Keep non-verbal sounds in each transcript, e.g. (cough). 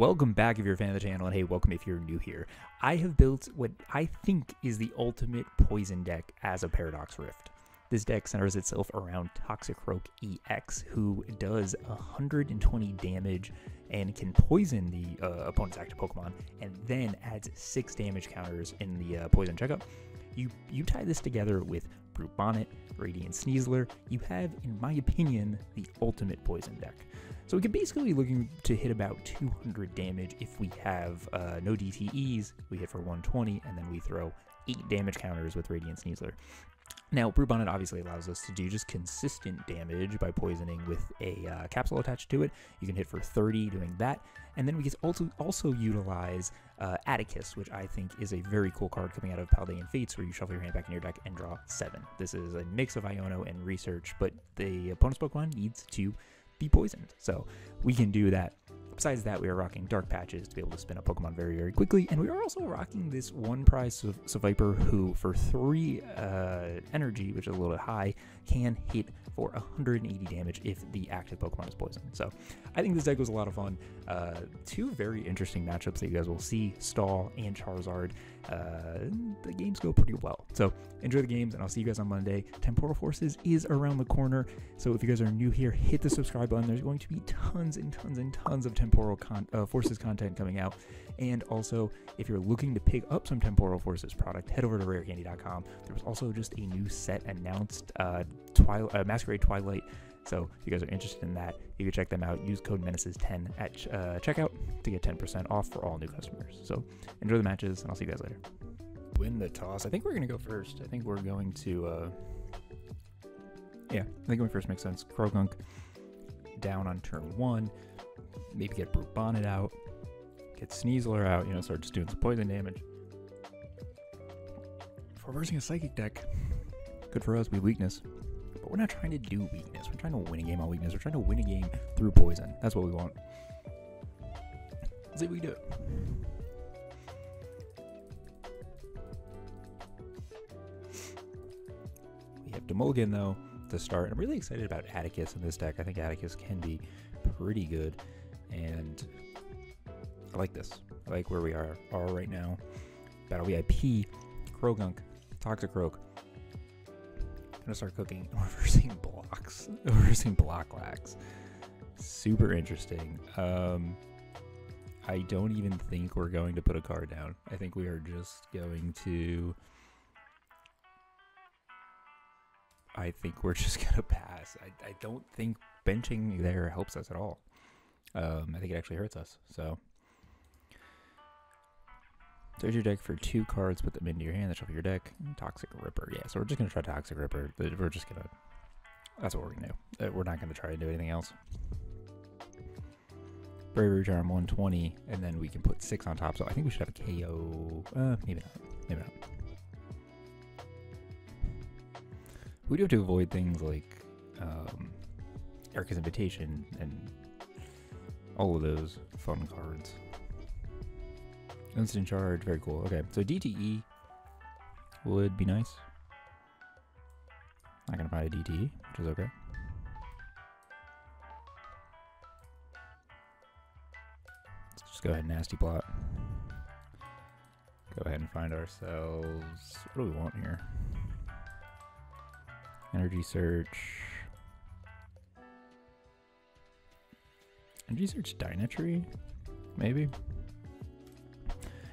Welcome back if you're a fan of the channel, and hey, welcome if you're new here. I have built what I think is the ultimate poison deck as a Paradox Rift. This deck centers itself around Toxicroak EX, who does 120 damage and can poison the uh, opponent's active Pokemon, and then adds 6 damage counters in the uh, poison checkup. You, you tie this together with Brute Bonnet, Radiant Sneasler, you have, in my opinion, the ultimate poison deck. So we can basically be looking to hit about 200 damage if we have uh, no DTEs, we hit for 120, and then we throw 8 damage counters with Radiant Sneasler. Now, Brute Bonnet obviously allows us to do just consistent damage by poisoning with a uh, capsule attached to it. You can hit for 30 doing that. And then we can also, also utilize uh, Atticus, which I think is a very cool card coming out of Paldean Fates, where you shuffle your hand back in your deck and draw 7. This is a mix of Iono and Research, but the opponent's Pokemon needs to be poisoned. So we can do that. Besides that, we are rocking dark patches to be able to spin up Pokemon very, very quickly. And we are also rocking this one prize Seviper who, for three uh, energy, which is a little bit high, can hit for 180 damage if the active Pokemon is poisoned. So I think this deck was a lot of fun. Uh, two very interesting matchups that you guys will see Stall and Charizard. Uh, the games go pretty well. So enjoy the games, and I'll see you guys on Monday. Temporal Forces is around the corner. So if you guys are new here, hit the subscribe button. There's going to be tons and tons and tons of Temporal con- uh, Forces content coming out. And also, if you're looking to pick up some Temporal Forces product, head over to rarecandy.com. There was also just a new set announced, uh, Twilight, uh, Masquerade Twilight. So if you guys are interested in that, you can check them out. Use code Menaces10 at uh, checkout to get 10% off for all new customers. So enjoy the matches, and I'll see you guys later. Win the toss. I think we're going to go first. I think we're going to, uh, yeah, I think going first makes sense. Croagunk down on turn one. Maybe get Brute Bonnet out. Get Sneasler out, you know, start just doing some poison damage. For versing a Psychic deck, good for us, we weakness. But we're not trying to do weakness. We're trying to win a game on weakness. We're trying to win a game through poison. That's what we want. Let's see if we do it. We have Demulligan, though, to start. I'm really excited about Atticus in this deck. I think Atticus can be pretty good. And I like this. I like where we are, are right now. Battle VIP, Croagunk, Toxicroak. Gonna start cooking (laughs) reversing blocks, (laughs) reversing block wax. Super interesting. Um, I don't even think we're going to put a card down. I think we are just going to. I think we're (laughs) just gonna pass. I, I don't think benching there helps us at all. Um, I think it actually hurts us. So Search your deck for two cards, put them into your hand, then shuffle your deck. Toxic Ripper. Yeah, so we're just going to try Toxic Ripper. We're just going to. That's what we're going to do. Uh, we're not going to try to do anything else. Bravery Charm 120, and then we can put six on top. So I think we should have a KO. Uh, maybe not. Maybe not. We do have to avoid things like um, Erica's Invitation and all of those fun cards. Instant charge, very cool. Okay, so DTE would be nice. Not gonna buy a DTE, which is okay. Let's just go ahead and nasty plot. Go ahead and find ourselves. What do we want here? Energy search. Energy search Dynatree? Maybe?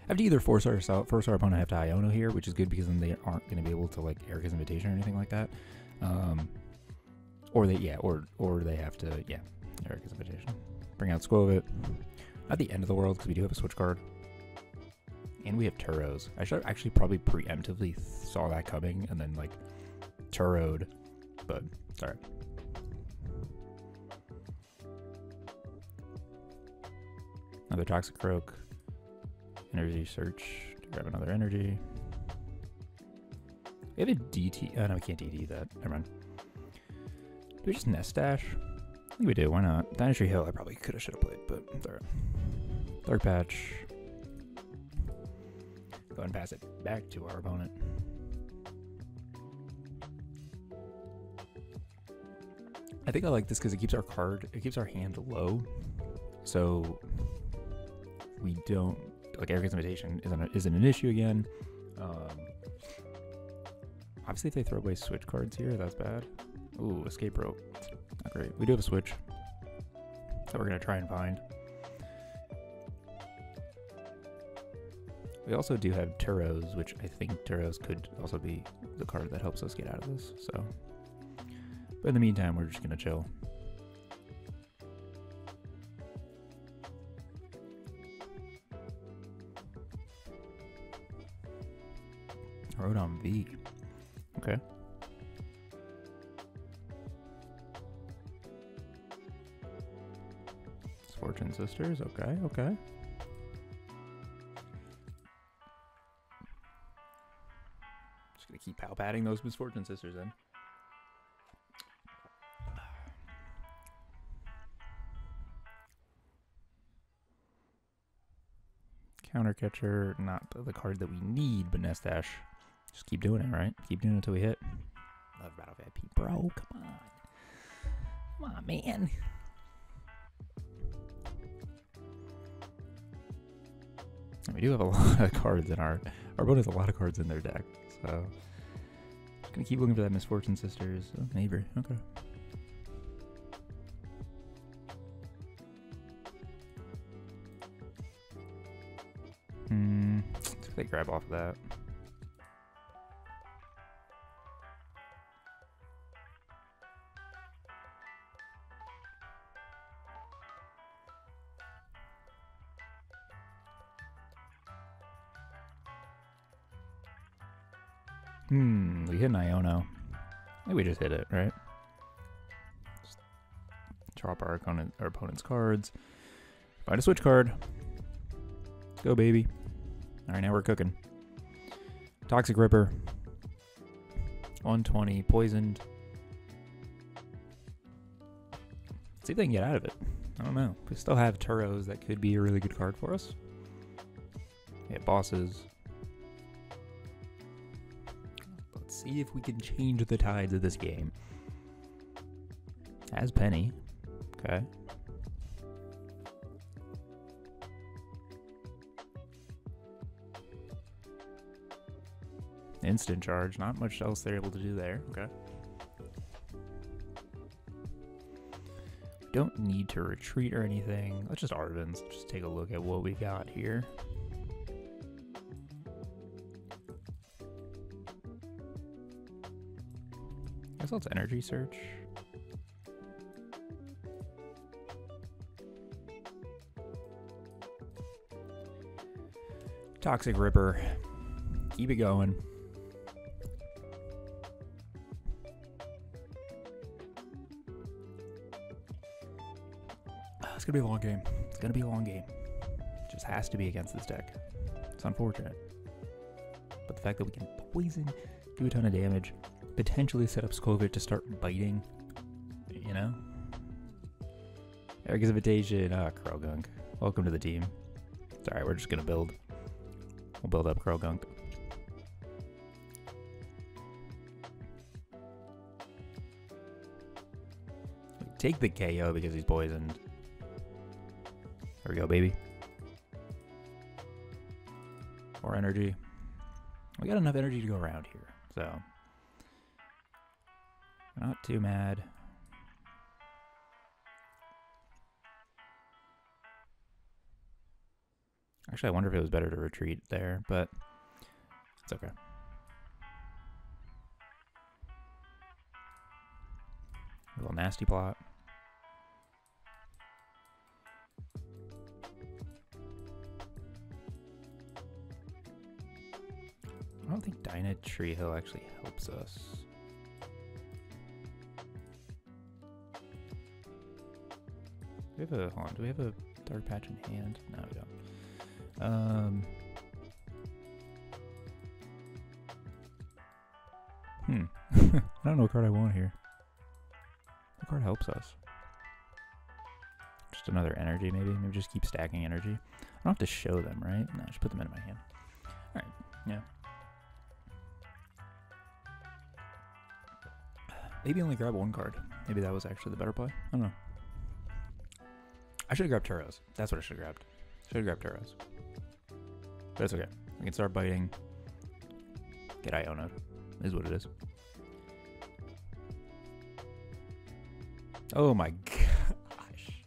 Have to either force our force our opponent have to Iono here, which is good because then they aren't going to be able to like Erica's Invitation or anything like that. Um, or they yeah, or or they have to yeah, Erica's Invitation. Bring out Skwovet. Not the end of the world because we do have a switch card. And we have Turos. I should actually probably preemptively saw that coming and then like Turoed, but it's alright. Another Toxicroak. Energy search to grab another energy. We have a DT. Oh, no, we can't DT that. Never mind. Do we just Nest Stash? I think we do. Why not? Dyna Tree Hill, I probably could have, should have played, but it's alright. Dark Patch. Go and pass it back to our opponent. I think I like this because it keeps our card, it keeps our hand low. So we don't like Erica's Invitation isn't a, isn't an issue again. Um, obviously, if they throw away switch cards here, that's bad. Ooh, escape rope, not great. We do have a switch that we're gonna try and find. We also do have Turos, which I think Turos could also be the card that helps us get out of this. So, but in the meantime, we're just gonna chill. Rotom V. Okay. Fortune Sisters. Okay, okay. Just gonna keep pow patting those Misfortune Sisters in. Counter catcher, not the card that we need, but Nest Stash. Just keep doing it, right? Keep doing it until we hit. Love Battle VIP, bro. Come on. Come on, man. We do have a (laughs) lot of cards in our our opponent has a lot of cards in their deck, so gonna keep looking for that Misfortune Sisters. Oh, neighbor, okay. Hmm, see if they grab off of that. Hmm, we hit an Iono. I think we just hit it, right? Just drop our our opponent's cards. Find a switch card. Go, baby. All right, now we're cooking. Toxic Ripper. 120, poisoned. Let's see if they can get out of it. I don't know. We still have Turos that could be a really good card for us. Yeah, bosses. See if we can change the tides of this game. As Penny. Okay. Instant charge. Not much else they're able to do there. Okay. Don't need to retreat or anything. Let's just Arvens. Just take a look at what we got here. Let's energy search. Toxic Ripper. Keep it going. Ah, It's gonna be a long game. It's gonna be a long game. It just has to be against this deck. It's unfortunate. But the fact that we can poison, do a ton of damage, potentially set up Skwovet to start biting, you know? Erica's invitation, ah, Croagunk. Welcome to the team. Alright, we're just gonna build. We'll build up Croagunk. Take the KO because he's poisoned. There we go, baby. More energy. We got enough energy to go around here, so not too mad. Actually, I wonder if it was better to retreat there, but it's okay. A little nasty plot. I don't think Dyna Tree Hill actually helps us. We have a hold on, do we have a dark patch in hand? No, we don't. Um Hmm. (laughs) I don't know what card I want here. What card helps us? Just another energy, maybe? Maybe just keep stacking energy. I don't have to show them, right? No, just put them in my hand. Alright, yeah. Maybe only grab one card. Maybe that was actually the better play. I don't know. I should have grabbed Turos. That's what I should have grabbed. Should have grabbed Turos. But it's okay. We can start biting. Get Iono. Is what it is. Oh my (laughs) gosh.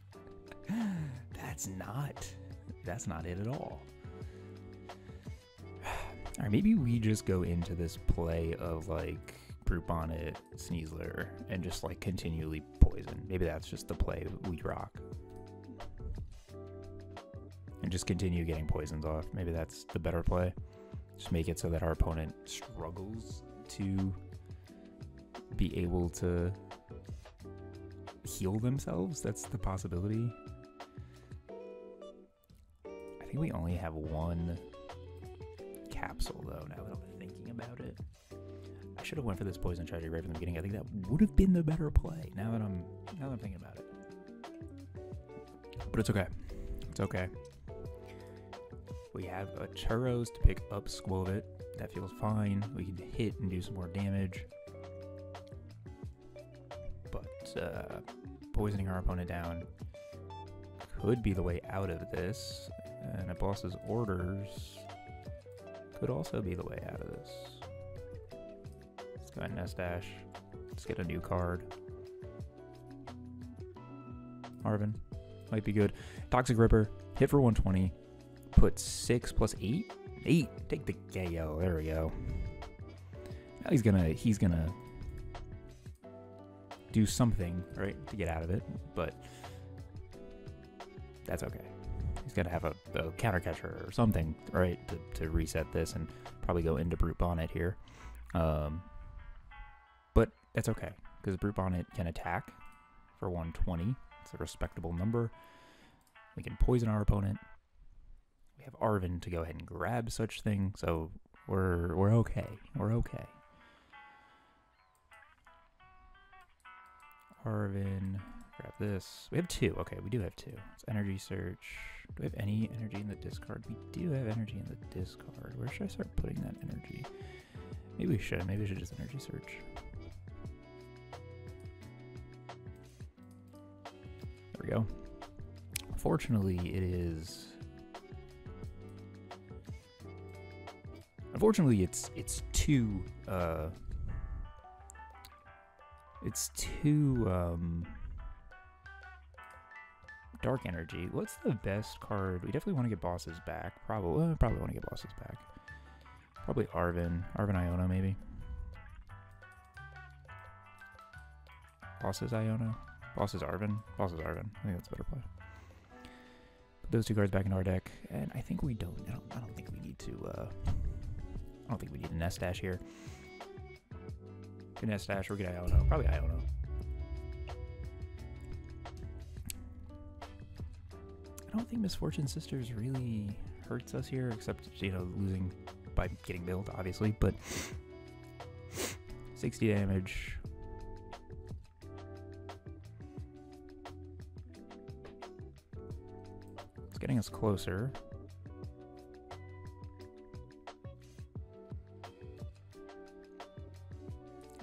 That's not. That's not it at (sighs) all. Right, maybe we just go into this play of like Brute Bonnet, Sneasler, and just like continually poison. Maybe that's just the play we rock. And just continue getting poisons off. Maybe that's the better play. Just make it so that our opponent struggles to be able to heal themselves. That's the possibility. I think we only have one capsule though. Now that I'm thinking about it, I should have went for this poison treasure right from the beginning. I think that would have been the better play. Now that I'm now that I'm thinking about it, but it's okay. It's okay. We have a Turos to pick up Skwovet. That feels fine. We can hit and do some more damage. But uh, poisoning our opponent down could be the way out of this. And a boss's orders could also be the way out of this. Let's go ahead and Nest Stash. Let's get a new card. Arven. Might be good. Toxic Ripper. Hit for 120. Put 6 plus 8? 8. Take the KO. There we go. Now he's gonna he's gonna do something, right, to get out of it, but that's okay. He's to have a, a counter catcher or something, right, to, to reset this and probably go into Brute Bonnet here. Um, but that's okay, because Brute Bonnet can attack for 120. It's a respectable number. We can poison our opponent. We have Arven to go ahead and grab such thing, so we're we're okay. We're okay. Arven, grab this. We have two. Okay, we do have two. It's energy search. Do we have any energy in the discard? We do have energy in the discard. Where should I start putting that energy? Maybe we should. Maybe we should just energy search. There we go. Fortunately, it is. Unfortunately, it's it's too. Uh, it's too um, dark energy. What's the best card? We definitely want to get bosses back. Probably, uh, probably want to get bosses back. Probably Arven, Arven Iono maybe. Bosses Iono, bosses Arven, bosses Arven. I think that's a better play. Put those two cards back in our deck, and I think we don't. I don't, I don't think we need to. Uh, I don't think we need a Nest Stash here. Get Nest Stash or get Iono. Probably Iono. I don't think Misfortune Sisters really hurts us here, except, you know, losing by getting built, obviously, but 60 damage. It's getting us closer.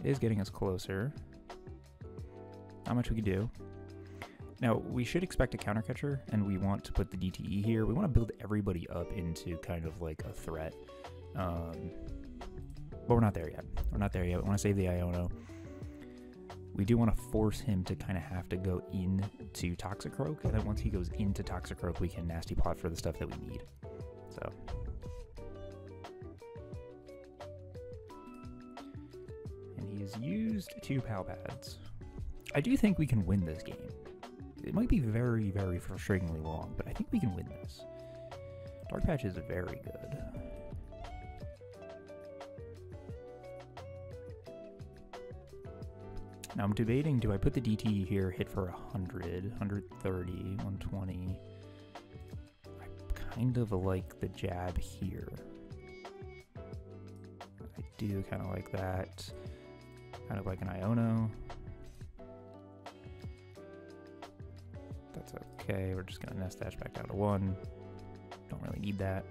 Is getting us closer. Not much we can do. Now, we should expect a counter catcher, and we want to put the DTE here. We want to build everybody up into kind of like a threat. Um, but we're not there yet. We're not there yet. We want to save the Iono. We do want to force him to kind of have to go into Toxicroak, and then once he goes into Toxicroak, we can nasty plot for the stuff that we need. Two PAL pads. I do think we can win this game. It might be very, very frustratingly long, but I think we can win this. Dark Patch is very good. Now I'm debating, do I put the DT here, hit for 100, 130, 120? I kind of like the jab here. I do kind of like that. Kind of like an Iono. That's okay. We're just gonna Nest Stash back down to one. Don't really need that.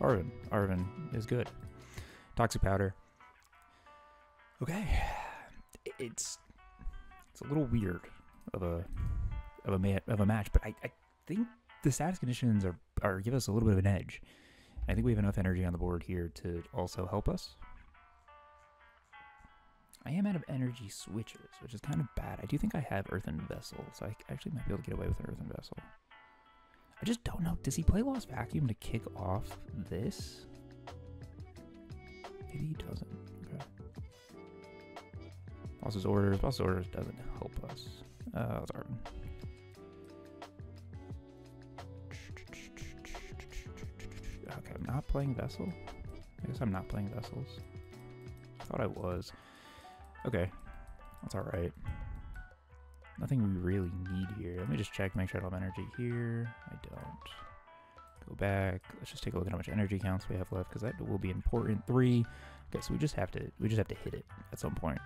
Arven. Arven is good. Toxic powder. Okay. It's it's a little weird of a of a of a match, but I, I think the status conditions are are give us a little bit of an edge. I think we have enough energy on the board here to also help us. I am out of energy switches, which is kind of bad. I do think I have Earthen Vessel, so I actually might be able to get away with an Earthen Vessel. I just don't know. Does he play Lost Vacuum to kick off this? Maybe he doesn't. Okay. Boss's Orders. Boss's Orders doesn't help us. Uh, sorry. Okay, I'm not playing Vessel. I guess I'm not playing Vessels. I thought I was. Okay, that's alright. Nothing we really need here. Let me just check, make sure I don't have energy here. I don't. Go back. Let's just take a look at how much energy counts we have left, because that will be important. Three. Okay, so we just have to we just have to hit it at some point.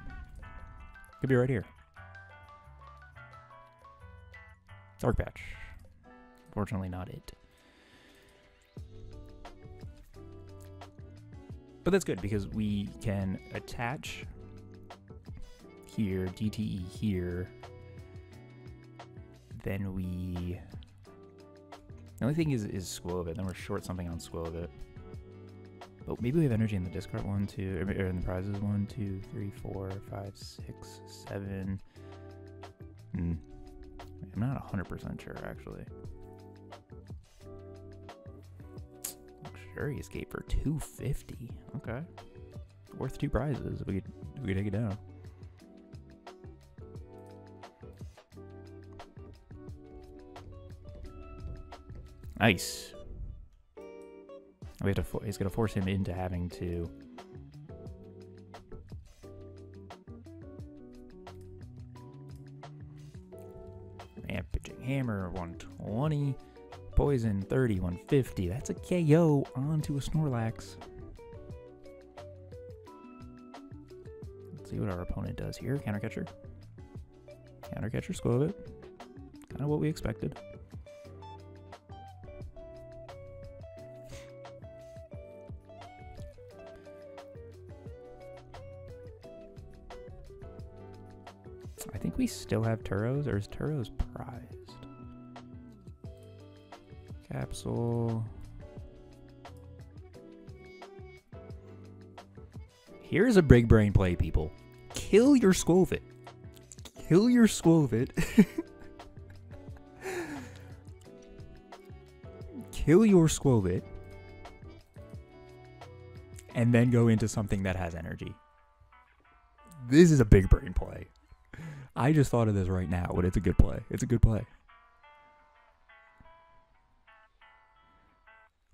Could be right here. Dark patch. Fortunately, not it. But that's good because we can attach here, DTE here. Then we. The only thing is is Skwovet. Then we're short something on Skwovet. But maybe we have energy in the discard one, two, or in the prizes one, two, three, four, five, six, seven. Hmm. I'm not 100% sure actually. Luxurious Gate for 250. Okay. Worth two prizes. We could we could take it down. Nice. We have to. He's gonna force him into having to. Rampaging Hammer 120. Poison 30, 150. That's a KO onto a Snorlax. Let's see what our opponent does here. Counter catcher. Counter catcher, Skwovet. Kind of what we expected. We still have Turos, or is Turos prized? Capsule. Here's a big brain play, people. Kill your Skwovet. Kill your Skwovet. (laughs) Kill your Skwovet. And then go into something that has energy. This is a big brain play. I just thought of this right now, but it's a good play. It's a good play.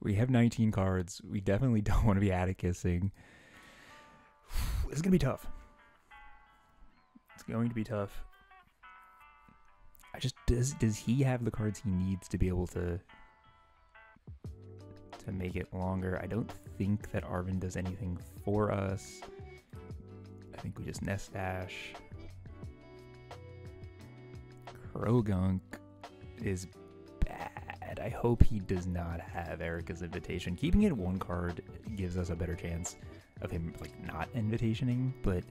We have 19 cards. We definitely (laughs) don't want to be Atticusing. This is going to be tough. It's going to be tough. I just does does he have the cards he needs to be able to to make it longer? I don't think that Arven does anything for us. I think we just Nest Stash. Croagunk is bad. I hope he does not have Erica's invitation. Keeping it one card gives us a better chance of him like not invitationing, but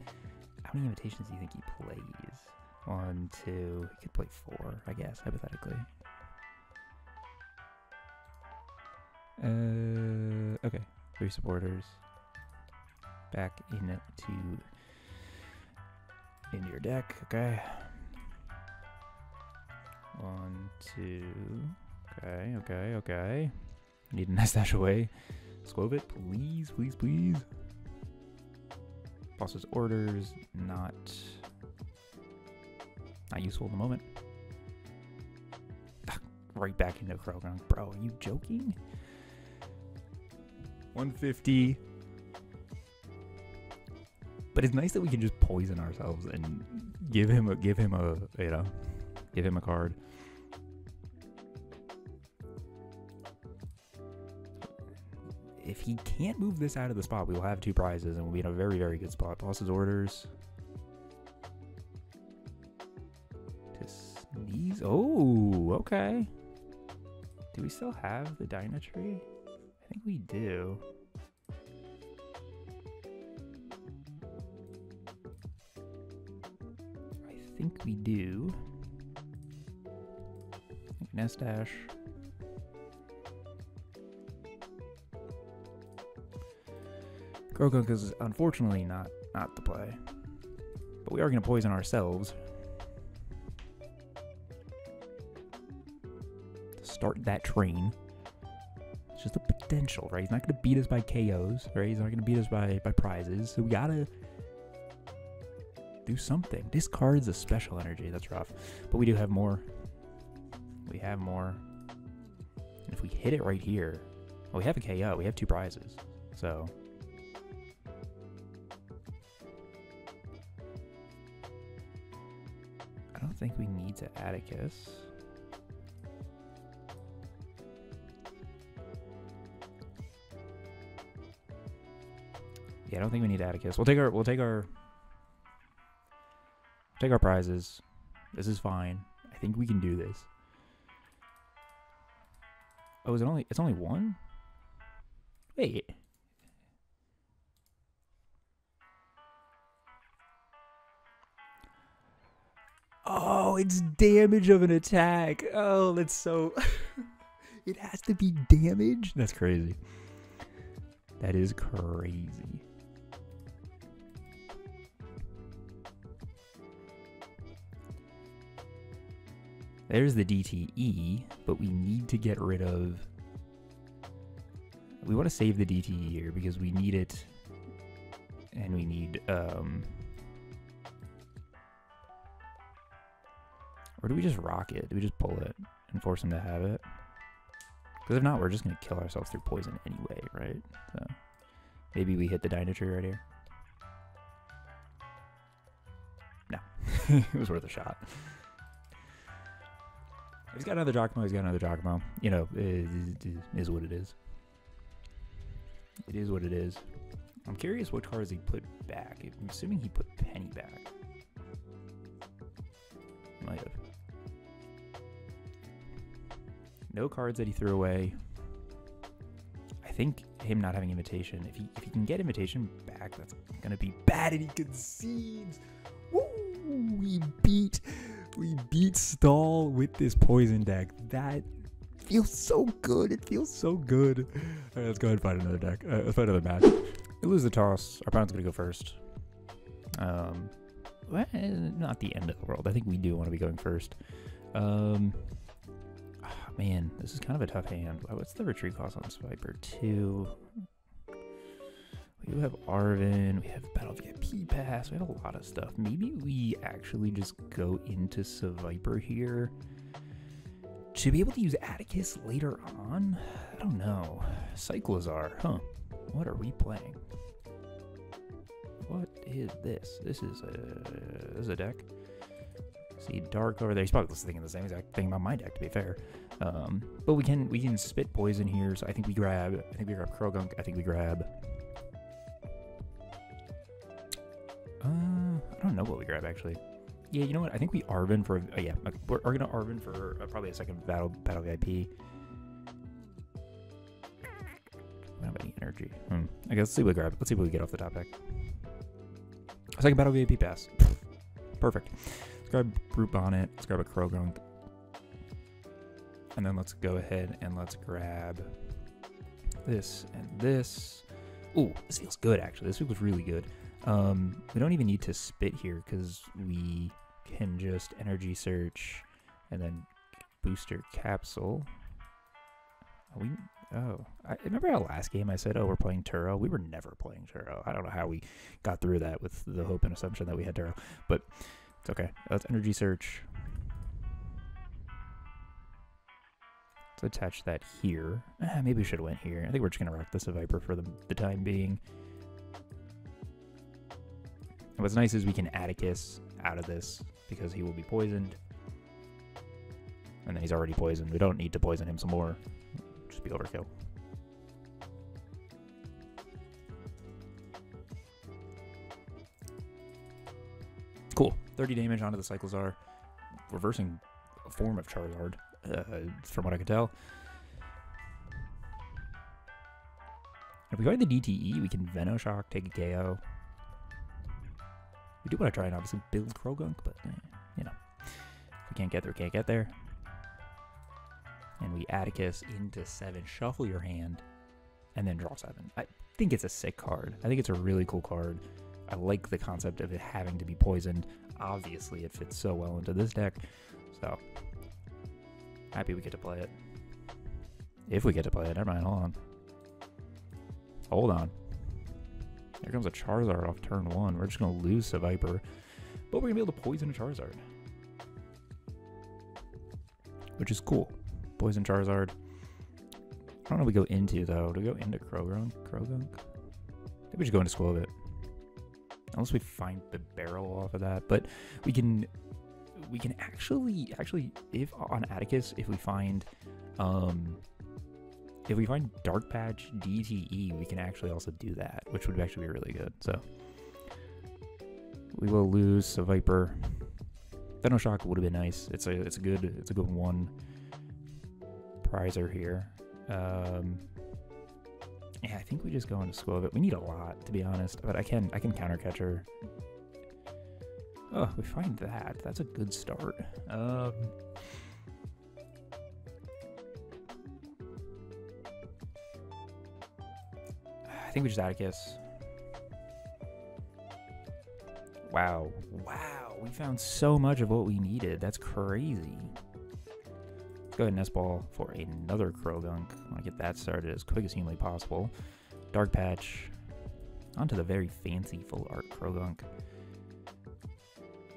how many invitations do you think he plays? One, two, he could play four, I guess, hypothetically. Uh, okay, three supporters. Back into into your deck, okay. One, two. Okay, okay, okay. Need a Nest Stash away. Skwovet, please, please, please. Boss's orders, not not useful in the moment. right back into Croagunk. Bro, are you joking? 150. But it's nice that we can just poison ourselves and give him a give him a you know give him a card. If he can't move this out of the spot, we will have two prizes and we'll be in a very, very good spot. Boss's orders. To sneeze. Oh, okay. Do we still have the Dynatree? I think we do. I think we do. Nest Stash. Croagunk is unfortunately not not the play. But we are going to poison ourselves. Start that train. It's just a potential, right? He's not going to beat us by KOs, right? He's not going to beat us by, by prizes. So we got to do something. Discards a special energy. That's rough. But we do have more. We have more. And if we hit it right here, well, we have a KO. We have two prizes. So think we need to Atticus. Yeah, I don't think we need Atticus. We'll take our we'll take our take our prizes. This is fine. I think we can do this. Oh, is it only it's only one? Wait. Oh, it's damage of an attack. Oh, that's so. (laughs) it has to be damage? That's crazy. That is crazy. There's the DTE, but we need to get rid of. We want to save the DTE here because we need it, and we need um, Or do we just rock it? Do we just pull it and force him to have it? Because if not, we're just going to kill ourselves through poison anyway, right? So maybe we hit the Dynatree right here. No. (laughs) it was worth a shot. He's got another Giacomo. He's got another Giacomo. You know, it is what it is. It is what it is. I'm curious what cards he put back. I'm assuming he put Penny back. No cards that he threw away. I think him not having invitation. If he if he can get invitation back, that's gonna be bad. And he concedes. Woo! We beat we beat Stall with this poison deck. That feels so good. It feels so good. All right, let's go ahead and find another deck. Uh, let's find another match. We lose the toss. Our opponent's gonna go first. Um, well, not the end of the world. I think we do want to be going first. Um, man, this is kind of a tough hand. What's the retreat cost on Seviper? Two. We do have Arven, we have Battle VIP Pass, we have a lot of stuff. Maybe we actually just go into Viper here to be able to use Atticus later on? I don't know. Cyclizar, huh? What are we playing? What is this? This is a this is a deck. See Dark over there. He's probably thinking the same exact thing about my deck, to be fair. Um, but we can we can spit poison here. So I think we grab. I think we grab Croagunk. I think we grab. Uh, I don't know what we grab actually. Yeah, you know what? I think we Arven for. Uh, yeah, we're, we're gonna Arven for uh, probably a second battle battle VIP. We don't have any energy. Hmm. I guess let's see what we grab. Let's see what we get off the top deck. Second battle VIP pass. Perfect. Grab Brute Bonnet. Let's grab a Croagunk. And then let's go ahead and let's grab this and this. Ooh, this feels good actually. This feels really good. Um, we don't even need to spit here because we can just energy search and then booster capsule. Are we oh I remember our last game I said oh we're playing Turo. We were never playing Turo. I don't know how we got through that with the hope and assumption that we had Turo, but it's okay. Let's energy search. Let's attach that here. Ah, maybe we should have went here. I think we're just gonna rock this a Viper for the, the time being. And what's nice is we can Atticus out of this because he will be poisoned. And then he's already poisoned. We don't need to poison him some more. Just be overkill. 30 damage onto the Cyclizar. Reversing a form of Charizard uh, from what I can tell. If we go to the DTE, we can Venoshock, take a KO. We do want to try and obviously build Croagunk, but, eh, you know. If we can't get there, we can't get there. And we Atticus into 7. Shuffle your hand. and then draw seven. I think it's a sick card. I think it's a really cool card. I like the concept of it having to be poisoned. Obviously, it fits so well into this deck. So, happy we get to play it. If we get to play it, never mind. Hold on. Hold on. Here comes a Charizard off turn one. We're just going to lose Seviper, but we're going to be able to poison a Charizard. Which is cool. Poison Charizard. I don't know we go into, though. Do we go into Croagunk? Croagunk? Maybe we should go into Skwovet. Unless we find the barrel off of that. But we can we can actually actually if on Atticus, if we find um if we find Dark Patch DTE, we can actually also do that, which would actually be really good. So we will lose a Viper. Venoshock would have been nice. It's a it's a good it's a good one prizer here. Um, yeah, I think we just go into Skwovet. We need a lot, to be honest, but I can I can counter catcher. Oh, we find that. That's a good start. Um, I think we just Atticus. Wow. Wow. We found so much of what we needed. That's crazy. Go ahead and nest ball for another Croagunk. I want to get that started as quick as humanly possible. Dark Patch. Onto the very fancy full art Croagunk.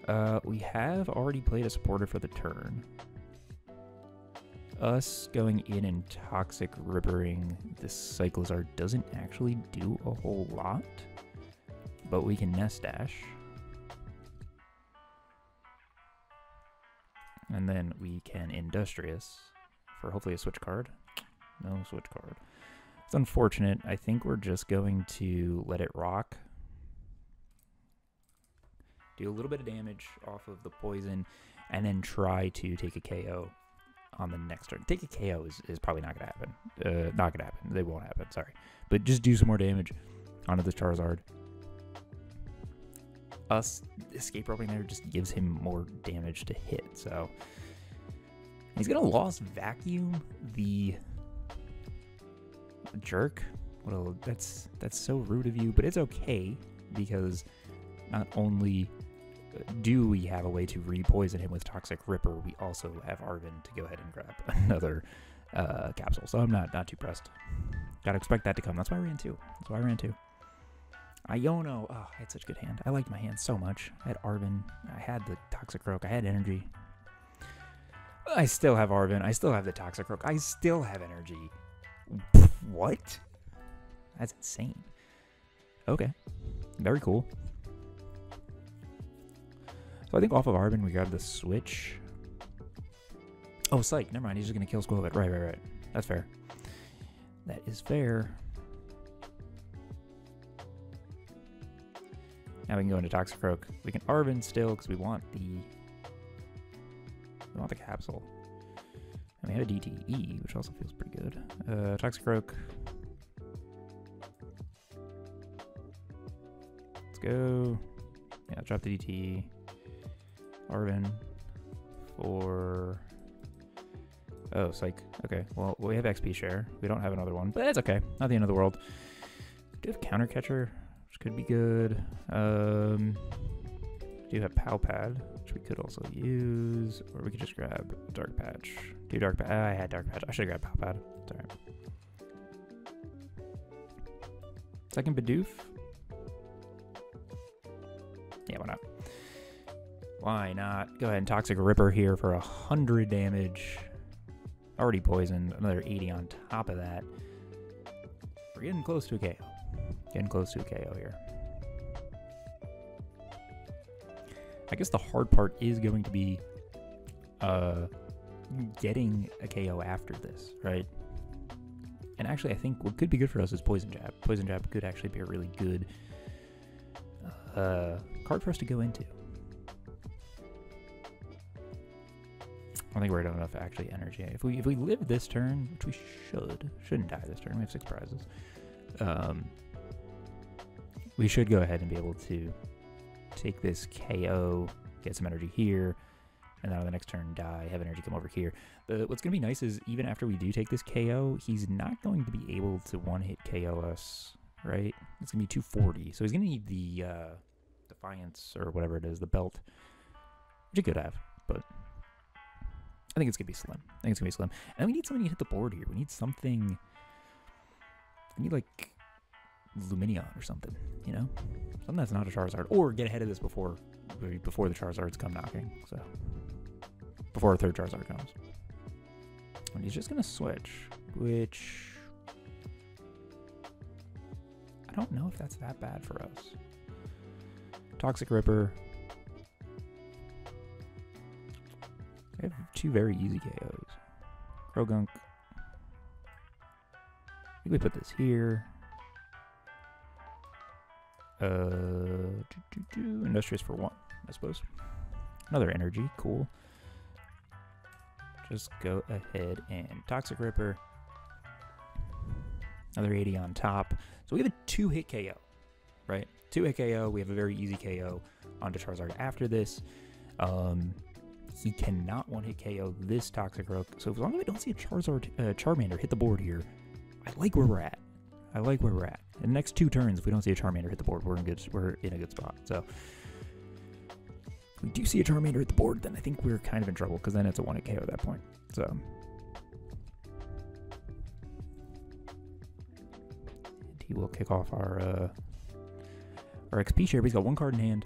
Uh, we have already played a supporter for the turn. Us going in and toxic rippering this Cyclizar doesn't actually do a whole lot, but we can Nest Stash. And then we can Industrious for hopefully a switch card. No switch card. It's unfortunate. I think we're just going to let it rock do a little bit of damage off of the poison, and then try to take a KO on the next turn. Take a KO is, is probably not going to happen. Uh, not going to happen. They won't happen, sorry. But just do some more damage onto the Charizard. Us escape roping there just gives him more damage to hit, so... He's to Lost Vacuum the jerk. Well, that's that's so rude of you, but it's okay because not only do we have a way to re-poison him with Toxic Ripper, we also have Arven to go ahead and grab (laughs) another uh, capsule. So I'm not not too pressed. Gotta expect that to come. That's why I ran two. That's why I ran two. Iono. Oh, I had such a good hand. I liked my hand so much. I had Arven. I had the Toxic Toxicroak. I had energy. I still have Arven. I still have the Toxic Toxicroak. I still have energy. What? That's insane. Okay. Very cool. So I think off of Arven we grab the switch. Oh, Psych. Never mind. He's just going to kill Skwovet. Right, right, right. That's fair. That is fair. Now we can go into Toxicroak. We can Arven still because we want the we want the capsule. And we have a DTE, which also feels pretty good. Uh, Toxicroak. Let's go. Yeah, drop the DTE. Arven for... Oh, psych. Okay, well, we have XP share. We don't have another one, but that's okay. Not the end of the world. Do We have Counter Catcher, which could be good. Um, do have Pal Pad, which we could also use, or we could just grab Dark Patch. Do Dark Patch. I had Dark Patch. I should have grabbed Pal Pad. Sorry. Second Bidoof. Yeah, why not? Why not? Go ahead and Toxic Ripper here for 100 damage. Already poisoned. Another 80 on top of that. We're getting close to a KO. Getting close to a KO here. I guess the hard part is going to be uh, getting a KO after this, right? And actually, I think what could be good for us is Poison Jab. Poison Jab could actually be a really good uh, card for us to go into. I think we're at enough actually energy. If we if we live this turn, which we should, shouldn't die this turn. We have six prizes. Um, we should go ahead and be able to take this KO, get some energy here, and then on the next turn die, have energy come over here. The, what's going to be nice is even after we do take this KO, he's not going to be able to one-hit KO us, right? It's going to be 240, so he's going to need the uh, Defiance or whatever it is, the belt, which he could have, but I think it's going to be slim. I think it's going to be slim. And we need something to hit the board here. We need something... We need, like, Lumineon or something, you know? Something that's not a Charizard. Or get ahead of this before before the Charizards come knocking. So before a third Charizard comes. And he's just gonna switch, which I don't know if that's that bad for us. Toxic Ripper. We have two very easy KOs. Croagunk. I think we put this here. Uh, doo -doo -doo. Industrious for one, I suppose. Another energy, cool. Just go ahead and Toxic Ripper. Another 80 on top. So we have a two hit KO, right? Two hit KO. We have a very easy KO onto Charizard after this. Um, he cannot one hit KO this Toxicroak. So as long as we don't see a Charizard, uh, Charmander hit the board here, I like where we're at. I like where we're at. In the next two turns, if we don't see a Charmander hit the board, we're in good. We're in a good spot. So if we do see a Charmander hit the board, then I think we're kind of in trouble because then it's a one hit KO at that point. So. he will kick off our uh, our XP share. He's got one card in hand.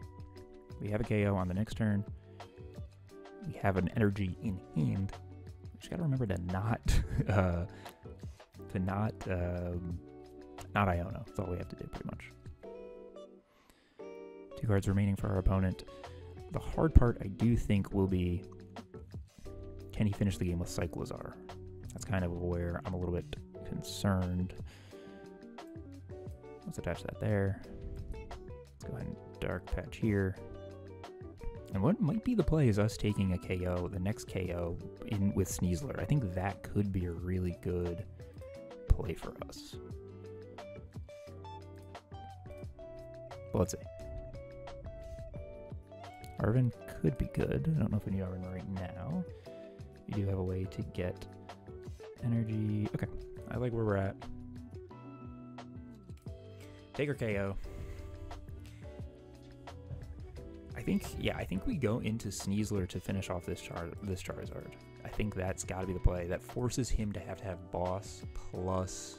We have a KO on the next turn. We have an energy in hand. Just gotta remember to not (laughs) uh, to not um, not Iono. That's all we have to do, pretty much. Two cards remaining for our opponent. The hard part, I do think, will be can he finish the game with Cyclizar? That's kind of where I'm a little bit concerned. Let's attach that there. Let's go ahead and dark patch here. And what might be the play is us taking a KO, the next KO in with Sneasler. I think that could be a really good play for us. But let's see. Arven could be good. I don't know if we need Arven right now. We do have a way to get energy. Okay, I like where we're at. Take our KO. I think, yeah, I think we go into Sneasler to finish off this char this Charizard. I think that's got to be the play. That forces him to have to have Boss plus,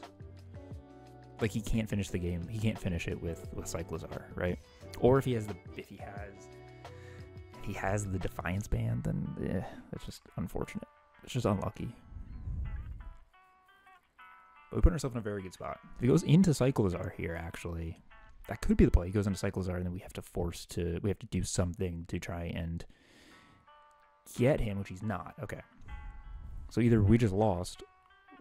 like he can't finish the game. He can't finish it with with Cyclizar, right? Or if he has the if he has if he has the Defiance Band, then eh, that's just unfortunate. It's just unlucky. But we put ourselves in a very good spot. If he goes into Cyclizar here, actually, that could be the play. He goes into Cyclizar, and then we have to force to we have to do something to try and get him, which he's not. Okay. So either we just lost,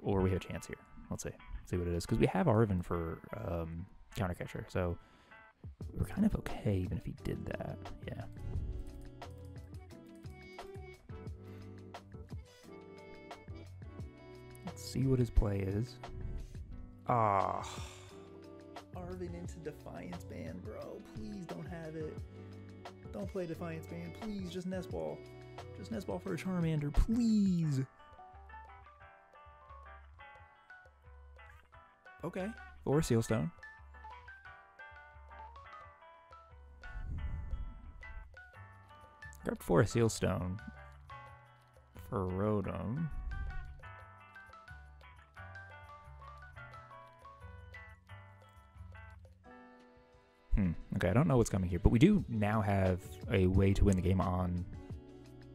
or we have a chance here. Let's see. See what it is. Because we have Arven for um, counter catcher. So we're kind of okay even if he did that. Yeah. Let's see what his play is. Ah. Arven into Defiance Band, bro. Please don't have it. Don't play Defiance Band. Please, just Nest Ball. Just Nest Ball for a Charmander, please. Okay. Or seal stone. Grab for a Sealstone for Rotom. Hmm. Okay, I don't know what's coming here, but we do now have a way to win the game on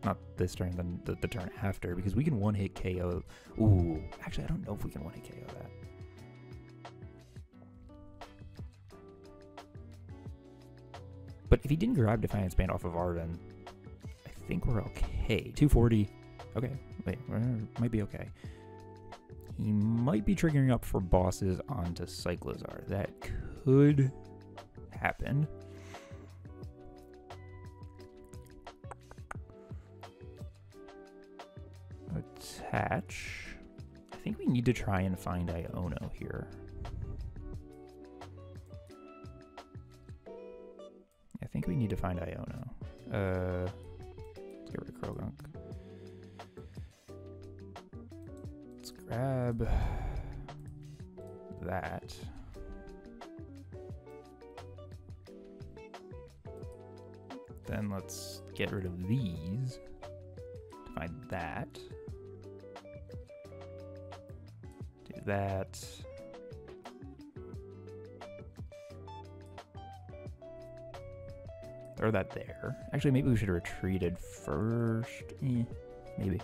not this turn, then the, the turn after, because we can one hit KO. Ooh, actually, I don't know if we can one hit KO that. But if he didn't grab Defiance Band off of Arven, I think we're okay. 240. Okay, wait, uh, might be okay. He might be triggering up for bosses onto Cyclizar. That could happen. Attach. I think we need to try and find Iono here. Think we need to find Iono. Uh, let's get rid of Croagunk. Let's grab that. Then let's get rid of these. Find that. Do that. Throw that there. Actually, maybe we should have retreated first. Eh, maybe.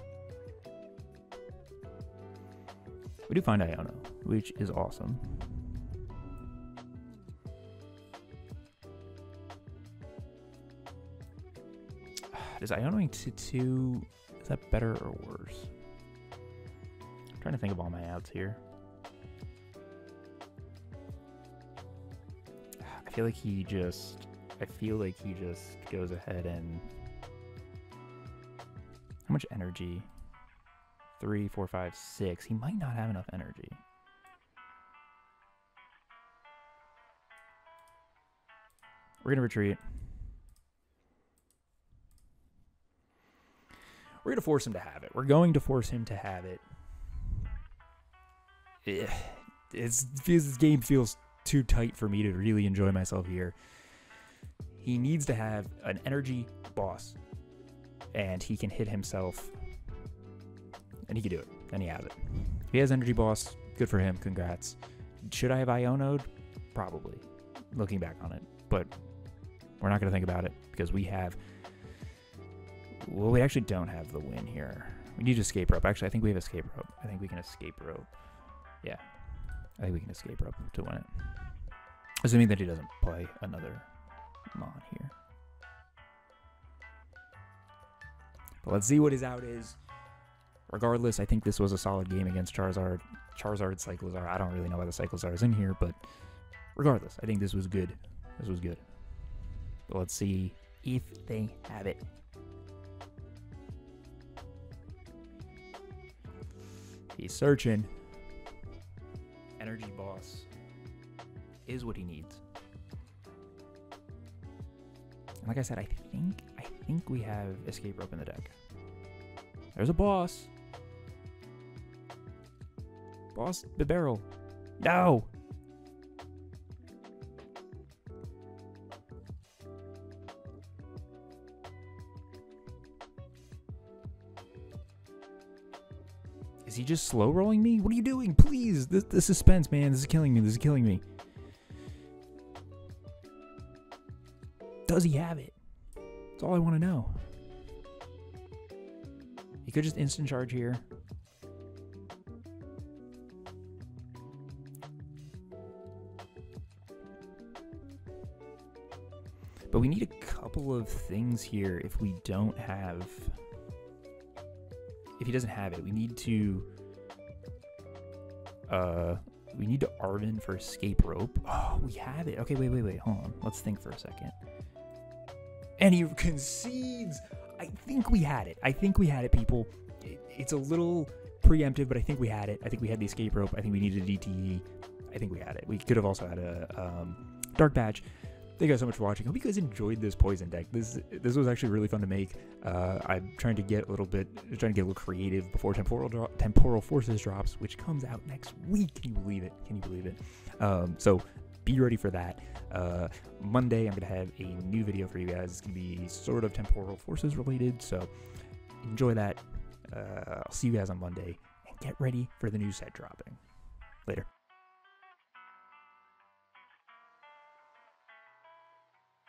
We do find Iono, which is awesome. Is Ionoing to two, is that better or worse? I'm trying to think of all my outs here. (sighs) I feel like he just, I feel like he just goes ahead and, how much energy? Three, four, five, six. He might not have enough energy. We're going to retreat. We're going to force him to have it. We're going to force him to have it. It's, this game feels too tight for me to really enjoy myself here. He needs to have an energy boss, and he can hit himself, and he can do it, and he has it. If he has energy boss, good for him. Congrats. Should I have Ionoed? Probably, looking back on it, but we're not going to think about it because we have. Well, we actually don't have the win here. We need to escape rope. Actually, I think we have escape rope. I think we can escape rope. Yeah, I think we can escape rope to win it. Assuming that he doesn't play another Mon here. But let's see what his out is. Regardless, I think this was a solid game against Charizard. Charizard, Cyclizar. I don't really know why the Cyclizar is in here, but regardless, I think this was good. This was good. But let's see if they have it. He's searching. Energy Boss is what he needs. And like I said, I think I think we have escape rope in the deck. There's a boss. Boss the barrel. No. Is he just slow rolling me? What are you doing? Please, the, the suspense, man. This is killing me. This is killing me. Does he have it? That's all I want to know. He could just instant charge here. But we need a couple of things here if we don't have if he doesn't have it, we need to uh we need to Arven for escape rope. Oh, we have it. Okay, wait, wait, wait. Hold on. Let's think for a second. And he concedes. I think we had it. I think we had it, people. It, it's a little preemptive, but I think we had it. I think we had the escape rope. I think we needed a DTE. I think we had it. We could have also had a um, dark patch. Thank you guys so much for watching. Hope you guys enjoyed this poison deck. This this was actually really fun to make. Uh, I'm trying to get a little bit, trying to get a little creative before temporal temporal forces drops, which comes out next week. Can you believe it? Can you believe it? Um, so be ready for that. Uh, Monday, I'm gonna have a new video for you guys. It's gonna be sort of temporal forces related. So enjoy that. Uh, I'll see you guys on Monday, and get ready for the new set dropping.